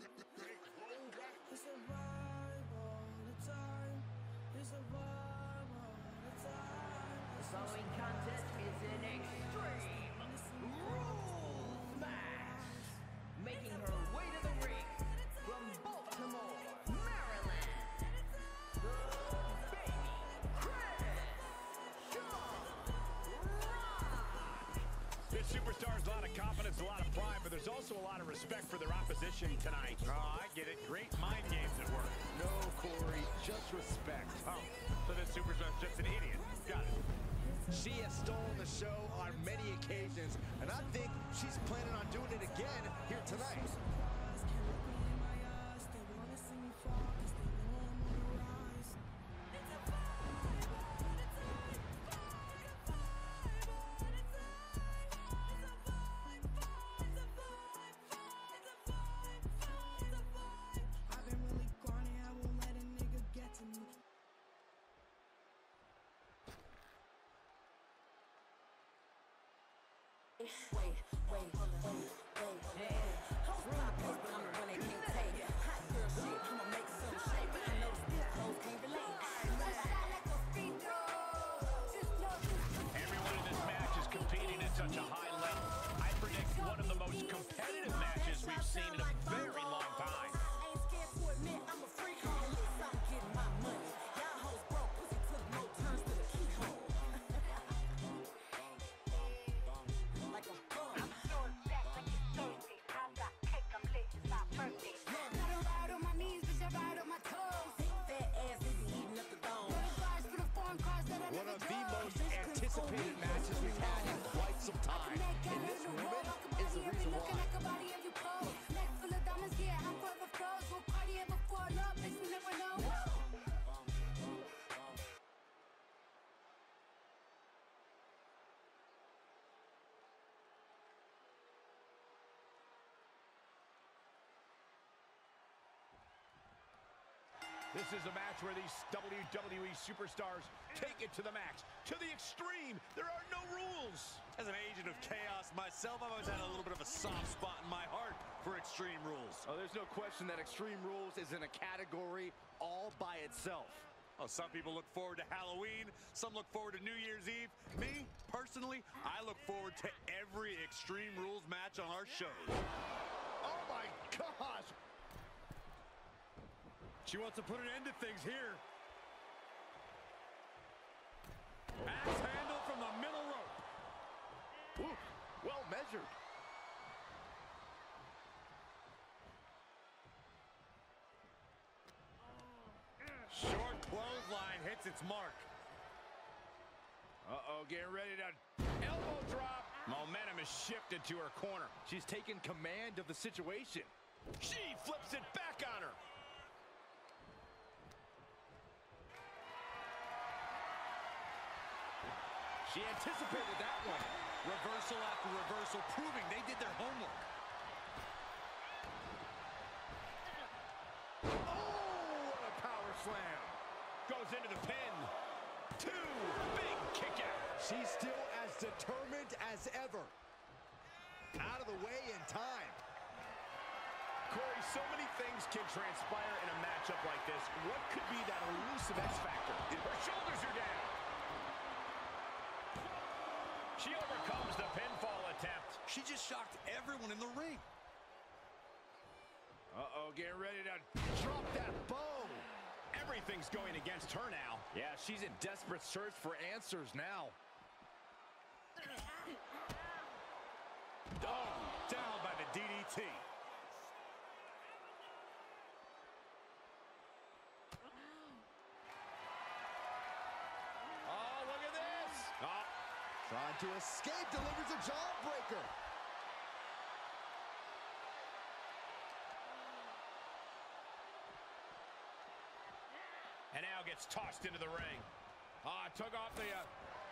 It's a vibe all the time. It's a vibe all the time. The following contest is in. Superstar's a lot of confidence, a lot of pride, but there's also a lot of respect for their opposition tonight. Oh, I get it. Great mind games at work. No, Corey, just respect. Oh, so this superstar's just an idiot. Got it. She has stolen the show on many occasions, and I think she's planning on doing it again here Everyone in this match is competing at such a high level. I predict one of the most competitive matches we've seen in a anticipated matches we've had in quite some time. And this woman is the reason why. This is a match where these WWE superstars take it to the max, to the extreme. There are no rules. As an agent of chaos myself, I've always had a little bit of a soft spot in my heart for Extreme Rules. Oh, there's no question that Extreme Rules is in a category all by itself. Oh, some people look forward to Halloween. Some look forward to New Year's Eve. Me, personally, I look forward to every Extreme Rules match on our shows. Oh my gosh! She wants to put an end to things here. Axe handle from the middle rope. Ooh, well measured. Short clothesline hits its mark. Uh-oh, getting ready to elbow drop. Momentum is shifted to her corner. She's taken command of the situation. She flips it back on her. She anticipated that one. Reversal after reversal, proving they did their homework. Oh, what a power slam. Goes into the pin. Two big kick out. She's still as determined as ever. Out of the way in time. Corey, so many things can transpire in a matchup like this. What could be that elusive X factor? Her shoulders are down. She overcomes the pinfall attempt. She just shocked everyone in the ring. Uh-oh, getting ready to... Drop that bow. Everything's going against her now. Yeah, she's in desperate search for answers now. Oh, down by the DDT. Oh, look at this. Oh, Trying to escape, delivers a jawbreaker. and now gets tossed into the ring. Ah, took off the, uh,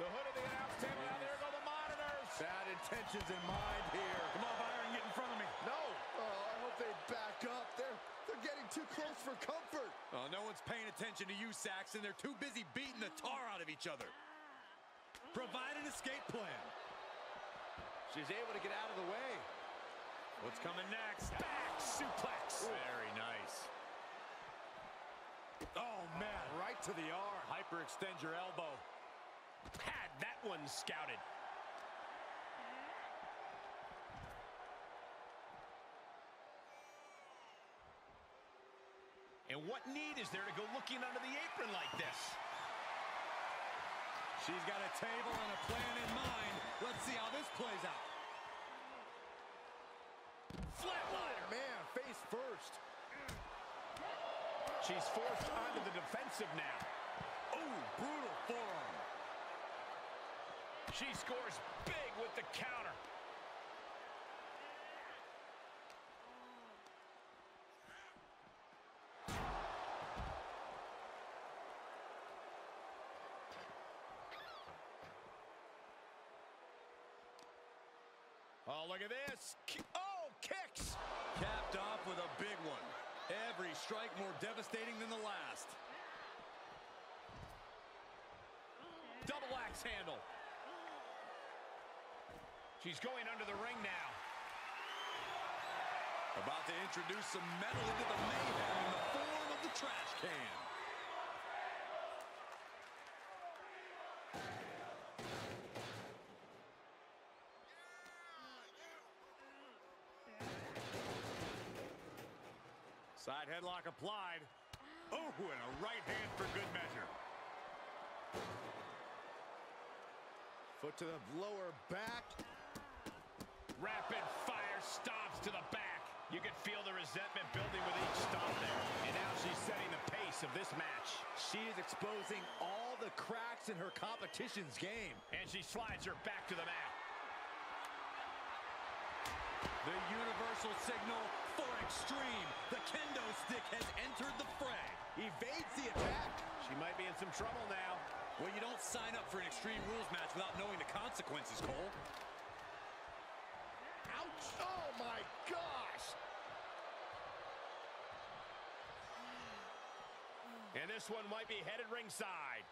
the hood of the announce table. Now there go the monitors. Bad intentions in mind here. Come on, Byron, get in front of me. No. Oh, I hope they back up. They're they're getting too close for comfort. Oh, no one's paying attention to you, Saxton. They're too busy beating the tar out of each other. Provide an escape plan. She's able to get out of the way. What's coming next? Back suplex. Very nice. Oh, man. Right to the arm. Hyperextend your elbow. Had that one scouted. And what need is there to go looking under the apron like this? She's got a table and a plan in mind. Let's see how this plays out. Flatliner. Man, face first. She's forced onto the defensive now. Oh, brutal forearm. She scores big with the counter. Oh, look at this. Oh, kicks. Capped off with a big one. Every strike more devastating than the last. Double axe handle. She's going under the ring now. About to introduce some metal into the mayhem in the form of the trash can. Side headlock applied. Oh, and a right hand for good measure. Foot to the lower back. Rapid fire stomps to the back. You can feel the resentment building with each stomp there. And now she's setting the pace of this match. She is exposing all the cracks in her competition's game. And she slides her back to the mat. The universal signal for extreme. The kendo stick has entered the fray. Evades the attack. She might be in some trouble now. Well, you don't sign up for an Extreme Rules match without knowing the consequences, Cole. Ouch. Oh, my gosh. And this one might be headed ringside.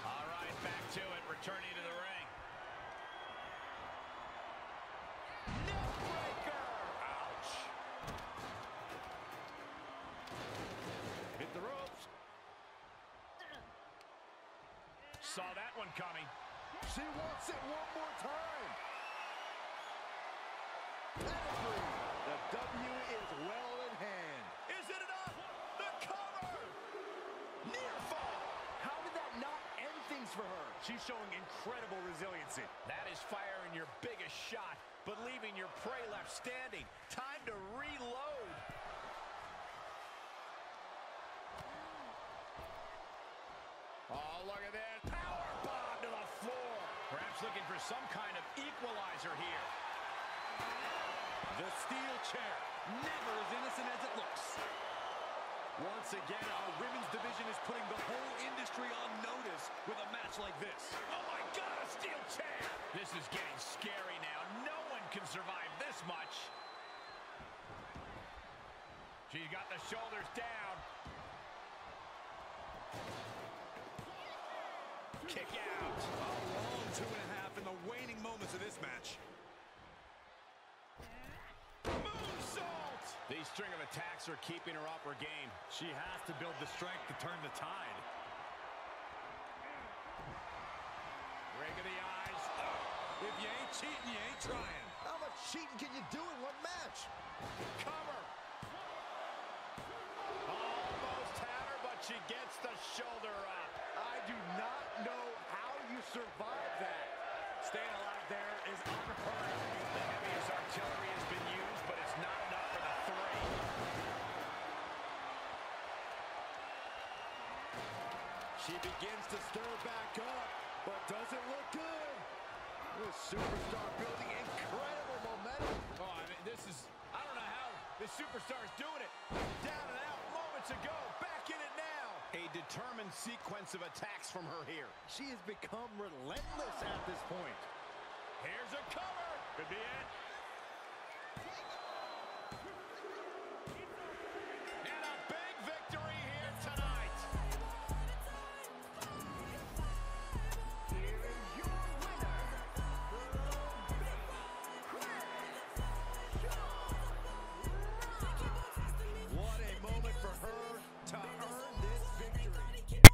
All right, back to it, returning to the ring. Saw that one coming. She wants it one more time. Pedigree. The W is well in hand. Is it enough? The cover! Near fall! How did that not end things for her? She's showing incredible resiliency. That is firing your biggest shot, but leaving your prey left standing. Time to reload. Oh, look at that. Power bomb to the floor. Perhaps looking for some kind of equalizer here. The steel chair, never as innocent as it looks. Once again, our women's division is putting the whole industry on notice with a match like this. Oh, my God, a steel chair. This is getting scary now. No one can survive this much. She's got the shoulders down. Kick out. A long two and a half in the waning moments of this match. Moonsault! These string of attacks are keeping her off her game. She has to build the strength to turn the tide. Ring of the eyes. Oh, if you ain't cheating, you ain't trying. How much cheating can you do in one match? Cover. Almost had her, but she gets the shoulder up. I do not know how you survive that. Staying alive there is unheard. The heaviest artillery has been used, but it's not enough for the three. She begins to stir back up, but doesn't look good. This superstar building incredible momentum. Oh, I mean, this is, I don't know how this superstar is doing it. Down and out moments ago, back in it now. A determined sequence of attacks from her here. She has become relentless at this point. Here's a cover. Could be it.